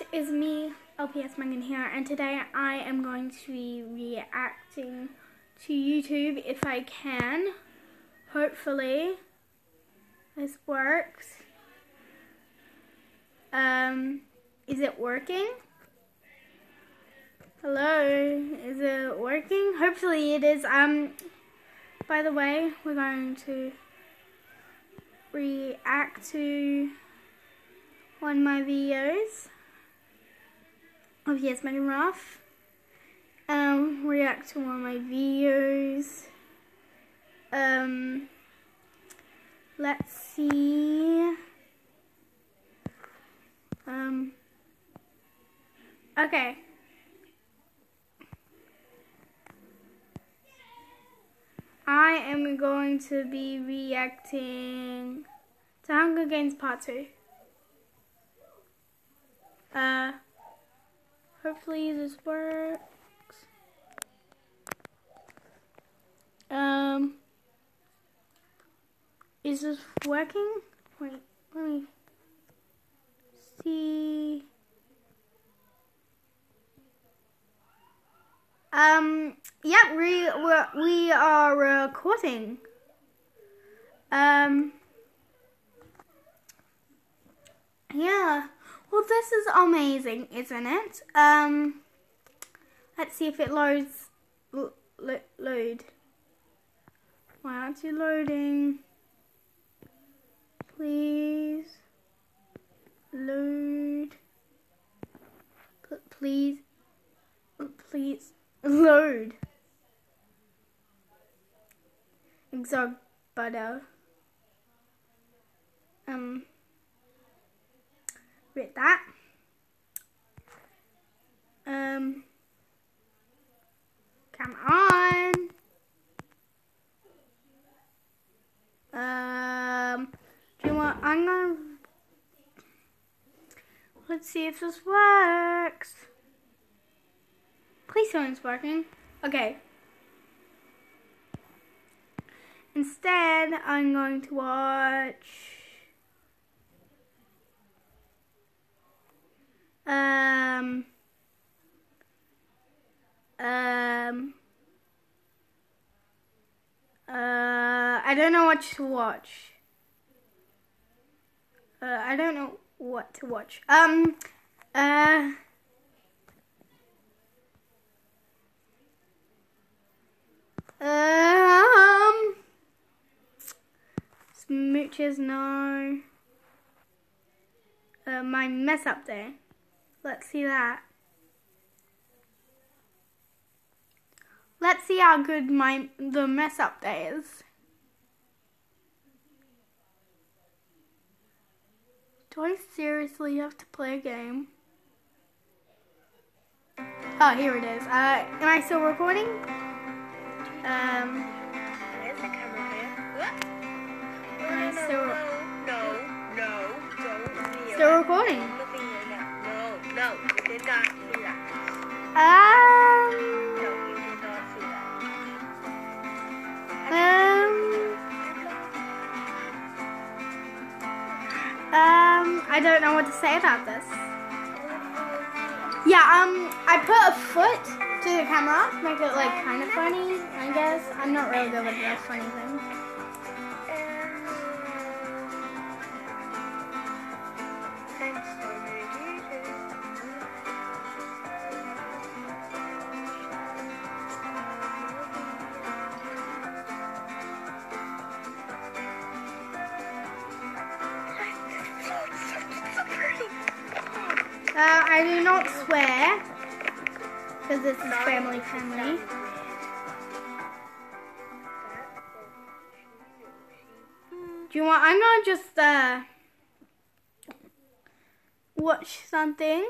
it is me, LPS Megan here, and today I am going to be reacting to YouTube if I can. Hopefully, this works. Um, is it working? Hello, is it working? Hopefully it is. Um, by the way, we're going to react to one of my videos of Yes Megan Ruff. Um, react to one of my videos. Um, let's see. Um, okay. I am going to be reacting to Hunger Games Part 2. Uh, hopefully this works. Um, is this working? Wait, let me see. Um, yeah, we we are recording. Um, yeah. Well, this is amazing, isn't it? Um, let's see if it loads. Lo load. Why aren't you loading? Please load. Please, please load. Exog butter. Um with that. Um, come on. Um, do you want, I'm gonna, let's see if this works. Please it's working. Okay. Instead, I'm going to watch Um. Um. Uh, I don't know what to watch. Uh, I don't know what to watch. Um. Uh. Um. Smooches, no. Uh, my mess up day. Let's see that. Let's see how good my the mess up day is. Do I seriously have to play a game? Oh, here it is. Uh, am I still recording? Um. Is the camera here? Am I still, No, no, don't. still recording? You did not see that. Um. No, you did not see that. Um. Um. I don't know what to say about this. Yeah. Um. I put a foot to the camera to make it like kind of funny. I guess I'm not really good with those funny things. I do not swear because this is family friendly. Do you want? I'm gonna just uh watch something.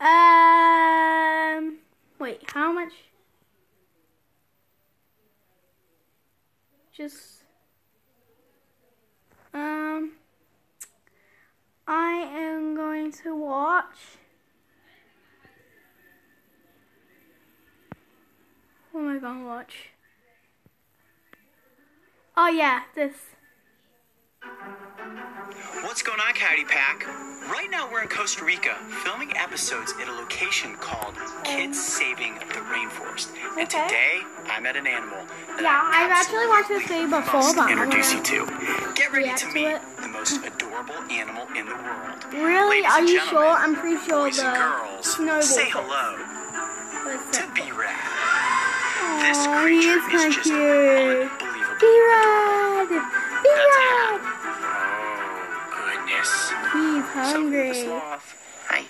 Um, wait, how much? Just um. I am going to watch. What am I to watch? Oh, yeah, this. What's going on, Coyote Pack? Right now, we're in Costa Rica filming episodes at a location called Kids Saving the Rainforest. Okay. And today, I'm at an animal Yeah, I I've actually watched this video before, but introduce you wanna. Get ready to to meet the most adorable animal in the world. Really? Ladies Are you sure? I'm pretty sure the girls, snowball. say hello was to. This creature is is just cute. unbelievable. That's B-Rad! Oh, goodness. He's hungry. Hi.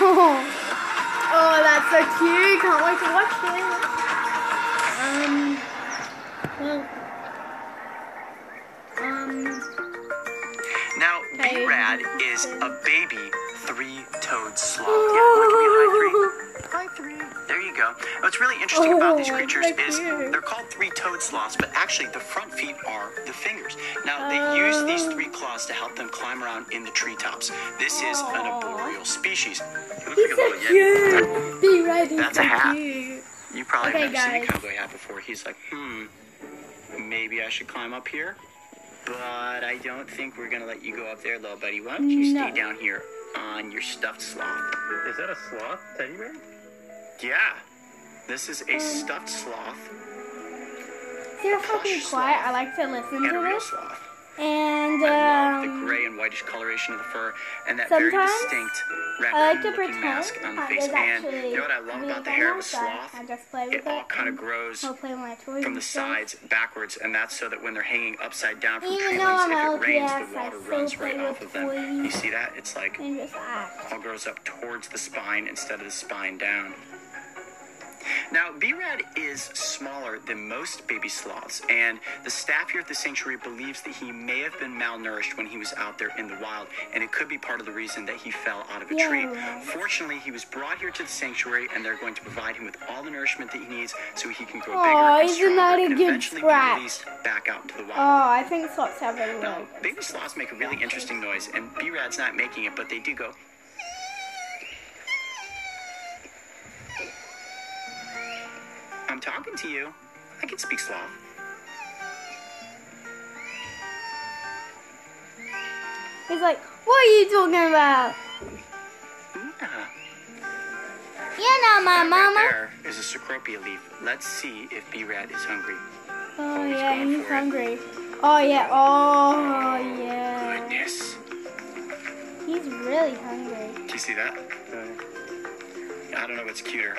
Oh, oh, that's so cute. Can't wait to watch it. Um, well, um, Now. B-Rad is a baby three-toed sloth. Yeah, look at me, hi three. Hi three. There you go. What's really interesting about these Oh, creatures they're is cute. they're called three-toed sloths, but actually the front feet are the fingers. Now, they use these Oh. three claws to help them climb around in the treetops. This is an Aw. arboreal species. He looks he's like a so cute. B-Rad is That's so a hat. cute. You probably Okay, have never seen a cowboy hat before. He's like, hmm, maybe I should climb up here, but I don't think we're gonna let you go up there, little buddy. Why don't you stay down here on your stuffed sloth? Is that a sloth teddy bear? Yeah, this is a stuffed sloth They're fucking quiet. I like to listen to this. And, I love the um, gray and whitish coloration of the fur and that very distinct I like to raccoon-looking pretend mask on the face. And you know what I love about the hair of a sloth? I just play with It all kind of grows I'll play with my toys from the sides backwards, and that's so that when they're hanging upside down from Even tree limbs, if it rains, the water runs right off of them. You see that? It's like And just act. all grows up towards the spine instead of the spine down. Now, B-Rad is smaller than most baby sloths, and the staff here at the sanctuary believes that he may have been malnourished when he was out there in the wild, and it could be part of the reason that he fell out of a tree. right. Fortunately, he was brought here to the sanctuary, and they're going to provide him with all the nourishment that he needs so he can grow Aw, bigger and stronger and eventually be released back out into the wild. Oh, I think sloths have a Now, baby sloths make a really interesting noise, and B-Rad's not making it, but they do go. I'm talking to you. I can speak sloth. He's like, what are you talking about? Yeah. You're not my That mama. Right there is a Cecropia leaf. Let's see if B-Rad is hungry. Oh, oh he's yeah, he's for it. hungry. Oh yeah. Oh, oh yeah. Goodness. He's really hungry. Do you see that? I don't know what's cuter.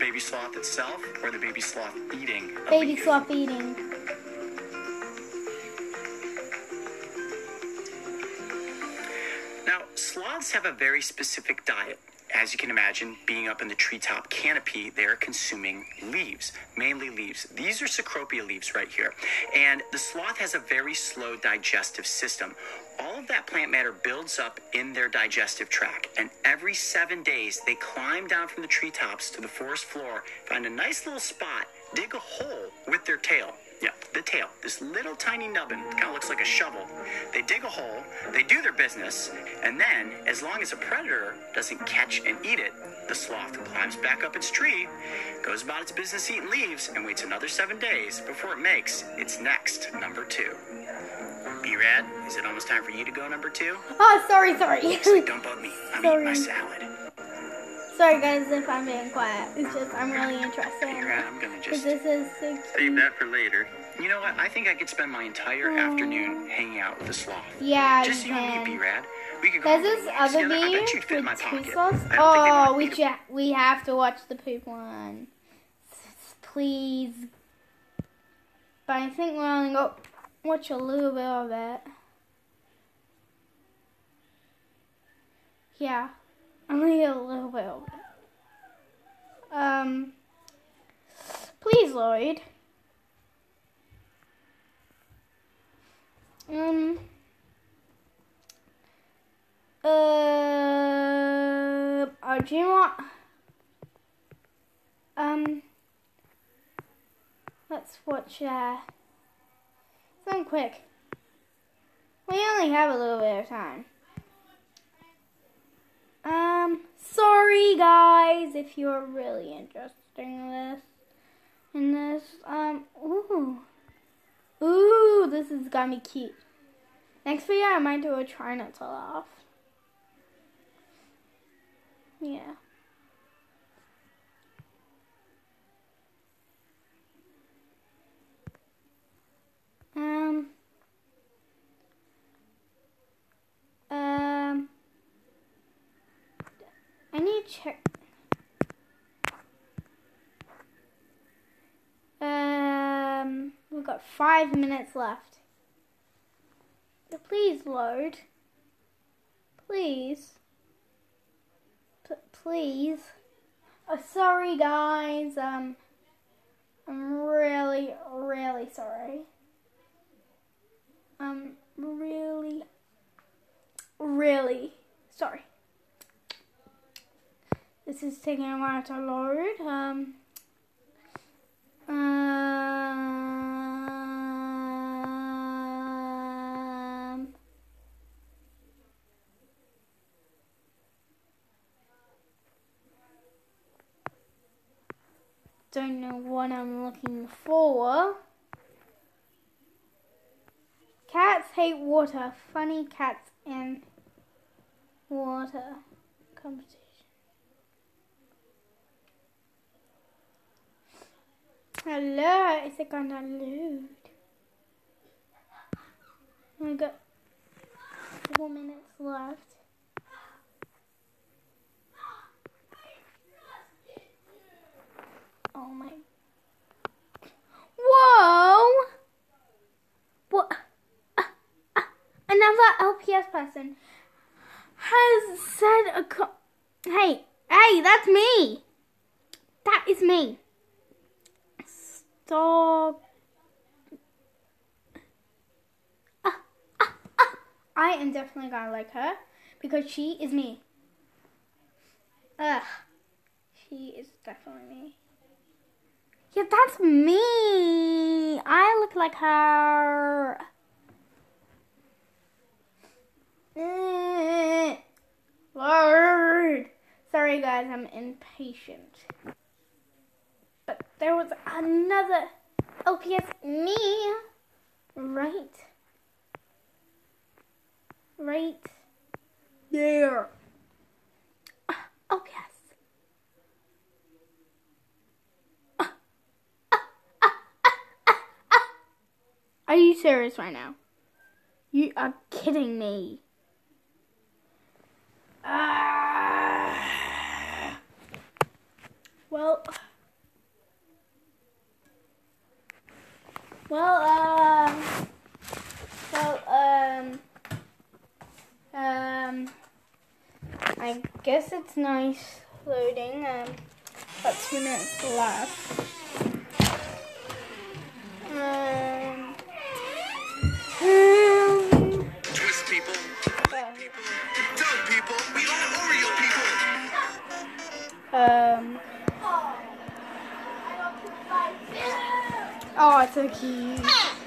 Baby sloth itself or the baby sloth eating Baby sloth eating. Now, sloths have a very specific diet. As you can imagine, being up in the treetop canopy, they are consuming leaves, mainly leaves. These are Cecropia leaves right here. And the sloth has a very slow digestive system. All of that plant matter builds up in their digestive tract. And every seven days, they climb down from the treetops to the forest floor, find a nice little spot, dig a hole with their tail. Yeah, the tail. This little tiny nubbin kind of looks like a shovel. They dig a hole, they do their business, and then, as long as a predator doesn't catch and eat it, the sloth climbs back up its tree, goes about its business eating leaves, and waits another seven days before it makes its next number two. B-Rad, is it almost time for you to go number two? Oh, sorry, sorry. Don't bug me. I'm eating my salad. Sorry guys if I'm being quiet. It's just I'm really interested in it. I'm gonna just... this is so Save that for later. You know what? I think I could spend my entire afternoon hanging out with the sloth. Yeah, Just you you and me, can. B-Rad. We could go There's this other together. I bet you'd fit in my with I sauce. don't think they Oh, we we have to watch the poop one. Please. But I think we're only going to watch a little bit of it. Yeah. Only a little bit it. Um. Please, Lloyd. Um. Uh, uh, do you want? Um, let's watch uh, something quick. We only have a little bit of time. Sorry guys if you're really interested in this. In this, um, ooh, ooh, this is gonna be cute. Next video, I might do a try not to laugh. Yeah. Um. Um. I need to check. Um, we've got five minutes left. Please load. Please. P- please. Oh, sorry, guys. Um, I'm really, really sorry. I'm really, really sorry. This is taking a while to load. Um. Um, don't know what I'm looking for. Cats hate water. Funny cats in water competition. Hello, is it gonna load? I got four minutes left. Oh my. Whoa! What? Uh, uh, another LPS person has said a. Co- hey, hey, that's me! That is me. Stop. Ah, ah, ah. Definitely gonna like her because she is me. Ugh. She is definitely me. Yeah, that's me. I look like her. Eh. Lord. Sorry, guys, I'm impatient. But there was another LPS me. Right. Right there. Ah, ah. Are you serious right now? You are kidding me. Ah. Well. Well, um, well, um, um, I guess it's nice loading. Um, got two minutes left. Um, um, Twist people, uh, Doug people, we Oreo people. um. Oh, it's so cute.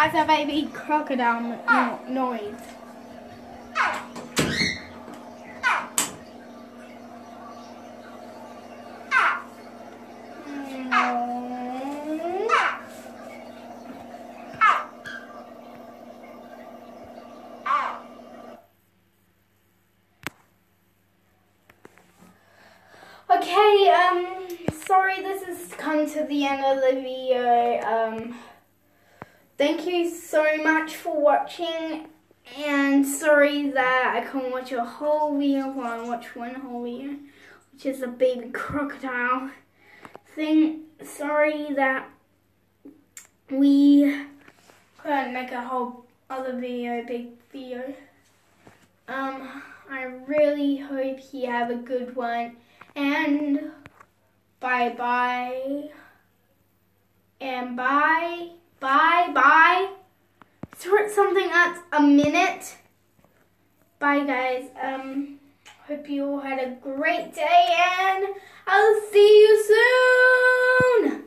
That's a baby crocodile no- noise. Okay, um, sorry this has come to the end of the video. Um, thank you so much for watching, and sorry that I can't watch a whole video, well, I watch one whole video, which is a baby crocodile thing. Sorry that we couldn't make a whole other video, big video. Um, I really hope you have a good one. And bye bye. And bye. Bye bye. Sort something at a minute. Bye guys. Um hope you all had a great day and I'll see you soon.